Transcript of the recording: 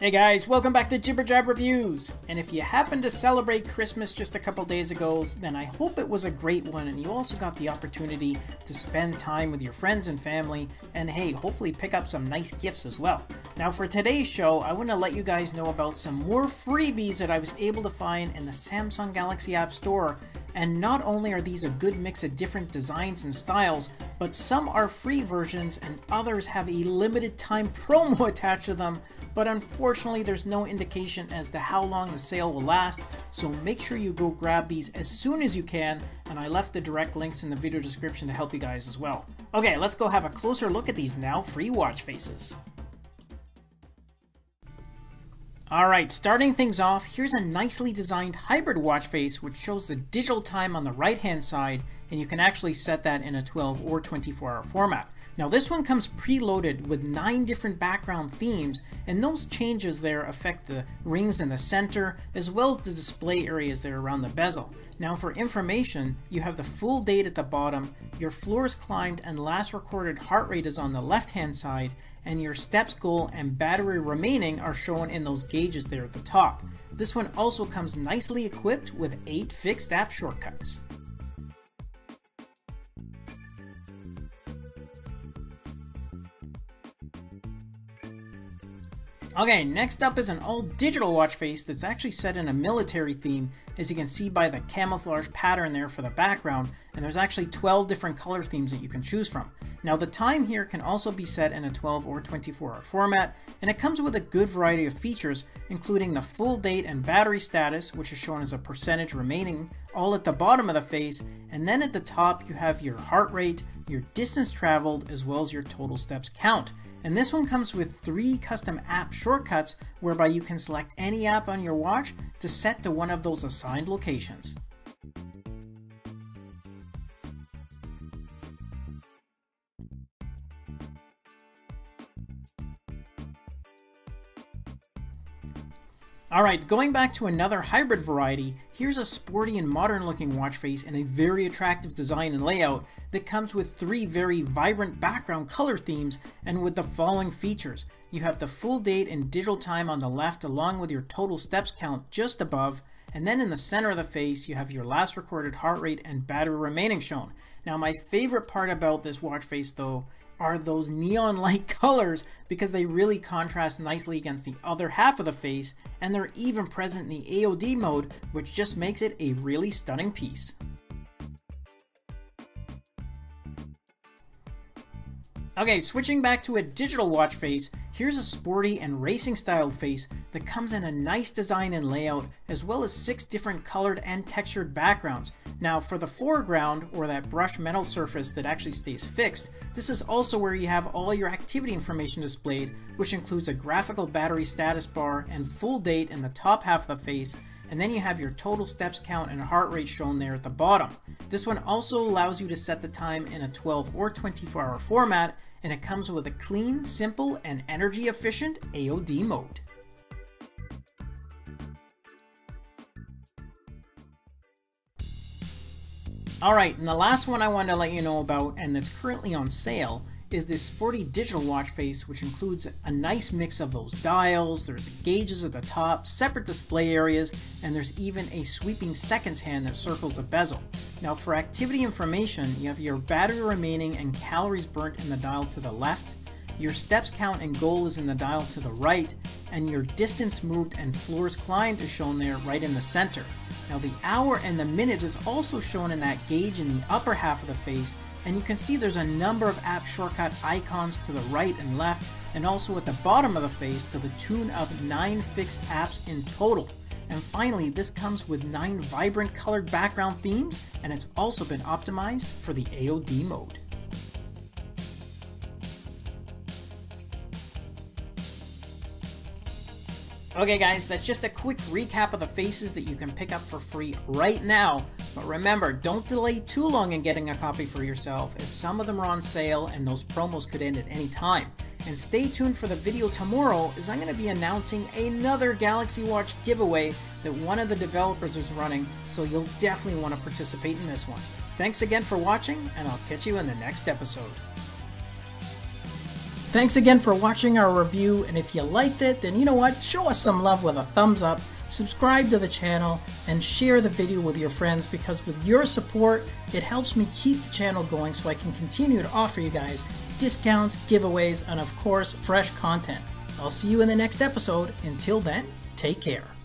Hey guys, welcome back to Jibber Jab Reviews! And if you happened to celebrate Christmas just a couple days ago, then I hope it was a great one and you also got the opportunity to spend time with your friends and family, and hey, hopefully pick up some nice gifts as well. Now for today's show, I want to let you guys know about some more freebies that I was able to find in the Samsung Galaxy App Store and not only are these a good mix of different designs and styles, but some are free versions and others have a limited time promo attached to them, but unfortunately there's no indication as to how long the sale will last, so make sure you go grab these as soon as you can, and I left the direct links in the video description to help you guys as well. Okay, let's go have a closer look at these now free watch faces. Alright, starting things off, here's a nicely designed hybrid watch face which shows the digital time on the right hand side and you can actually set that in a 12 or 24 hour format. Now this one comes preloaded with 9 different background themes and those changes there affect the rings in the center as well as the display areas there around the bezel. Now for information, you have the full date at the bottom, your floors climbed and last recorded heart rate is on the left hand side, and your steps goal and battery remaining are shown in those gauges there at the top. This one also comes nicely equipped with 8 fixed app shortcuts. Okay, next up is an all digital watch face that's actually set in a military theme, as you can see by the camouflage pattern there for the background, and there's actually 12 different color themes that you can choose from. Now the time here can also be set in a 12 or 24 hour format, and it comes with a good variety of features, including the full date and battery status, which is shown as a percentage remaining, all at the bottom of the face, and then at the top you have your heart rate, your distance traveled, as well as your total steps count. And this one comes with three custom app shortcuts whereby you can select any app on your watch to set to one of those assigned locations. Alright, going back to another hybrid variety, here's a sporty and modern looking watch face and a very attractive design and layout that comes with three very vibrant background color themes and with the following features. You have the full date and digital time on the left along with your total steps count just above, and then in the center of the face you have your last recorded heart rate and battery remaining shown. Now my favorite part about this watch face though are those neon light colors because they really contrast nicely against the other half of the face and they're even present in the AOD mode which just makes it a really stunning piece. Okay, switching back to a digital watch face, here's a sporty and racing style face that comes in a nice design and layout as well as six different colored and textured backgrounds. Now for the foreground, or that brushed metal surface that actually stays fixed, this is also where you have all your activity information displayed, which includes a graphical battery status bar and full date in the top half of the face, and then you have your total steps count and heart rate shown there at the bottom. This one also allows you to set the time in a 12 or 24 hour format, and it comes with a clean, simple, and energy efficient AOD mode. Alright, and the last one I wanted to let you know about, and that's currently on sale, is this sporty digital watch face which includes a nice mix of those dials, there's gauges at the top, separate display areas, and there's even a sweeping seconds hand that circles the bezel. Now for activity information, you have your battery remaining and calories burnt in the dial to the left, your steps count and goal is in the dial to the right, and your distance moved and floors climbed is shown there right in the center. Now the hour and the minute is also shown in that gauge in the upper half of the face, and you can see there's a number of app shortcut icons to the right and left, and also at the bottom of the face to the tune of 9 fixed apps in total. And finally, this comes with 9 vibrant colored background themes, and it's also been optimized for the AOD mode. Okay guys, that's just a quick recap of the faces that you can pick up for free right now. But remember, don't delay too long in getting a copy for yourself as some of them are on sale and those promos could end at any time. And stay tuned for the video tomorrow as I'm going to be announcing another Galaxy Watch giveaway that one of the developers is running, so you'll definitely want to participate in this one. Thanks again for watching, and I'll catch you in the next episode. Thanks again for watching our review, and if you liked it, then you know what? Show us some love with a thumbs up, subscribe to the channel, and share the video with your friends because with your support, it helps me keep the channel going so I can continue to offer you guys discounts, giveaways, and of course, fresh content. I'll see you in the next episode. Until then, take care.